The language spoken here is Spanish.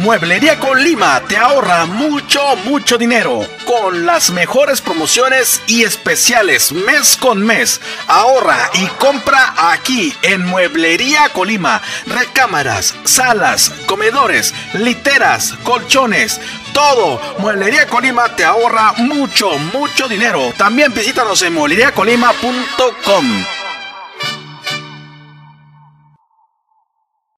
Mueblería Colima te ahorra mucho, mucho dinero con las mejores promociones y especiales mes con mes. Ahorra y compra aquí en Mueblería Colima. Recámaras, salas, comedores, literas, colchones, todo. Mueblería Colima te ahorra mucho, mucho dinero. También visítanos en muebleriacolima.com.